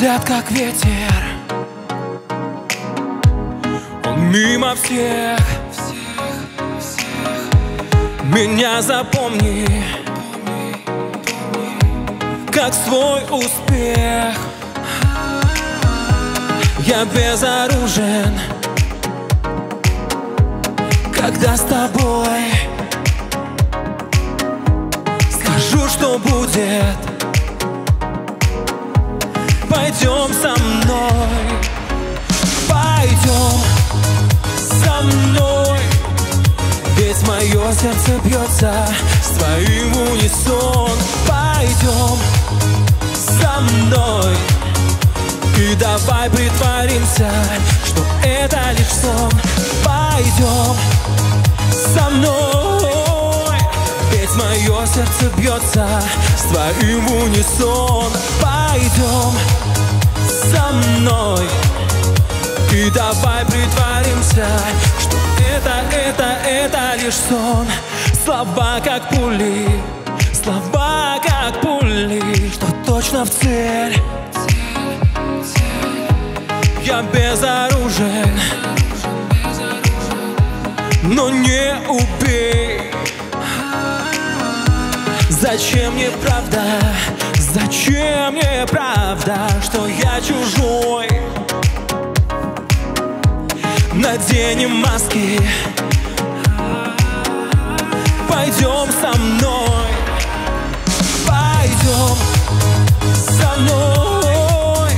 взгляд как ветер. Он мимо всех Меня запомни. Как свой успех. Я безоружен. Когда с тобой Пойдем со мной. Пойдем со мной. Ведь мое сердце бьется С твоим унисон. Пойдем со мной. И давай притворимся Что это лишь сон. Пойдем со мной. Ведь мое сердце бьется С твоим унисон. Пойдем со мной. И давай притворимся, что это, это, это лишь сон. Слова как пули, слова как пули Что точно в цель. Я безоружен Но не убей Зачем мне правда? Зачем мне правда, что я чужой? Наденем маски. Пойдем со мной. Пойдем со мной.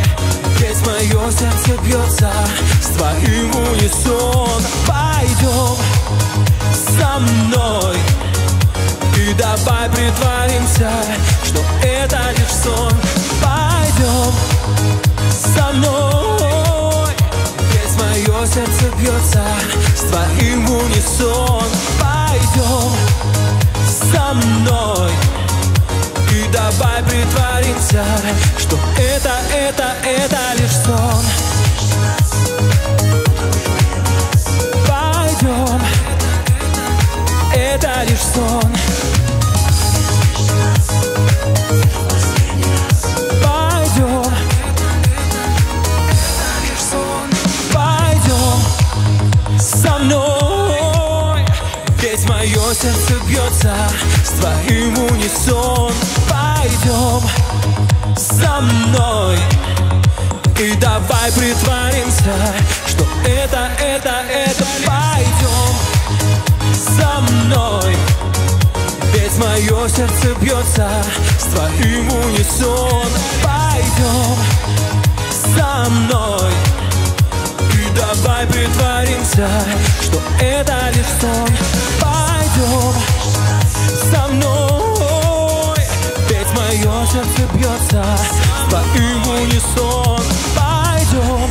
Ведь мое сердце бьется С твоим унисон. Пойдем со мной И давай притворимся Что это лишь сон. Пойдем со мной. Ведь мое сердце бьется С твоим унисон. Пойдем со мной. И давай притворимся Что это, это, это лишь сон мое сердце бьется С твоим унисон. Пойдем со мной И давай притворимся Что это, это, это. Пойдем со мной ведь мое сердце бьется с твоим унисон. Пойдем со мной И давай притворимся, что это лишь сон сердце бьется С твоим унисон Пойдем.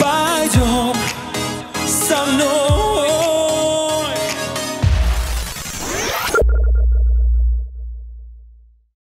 Пойдем Со мной.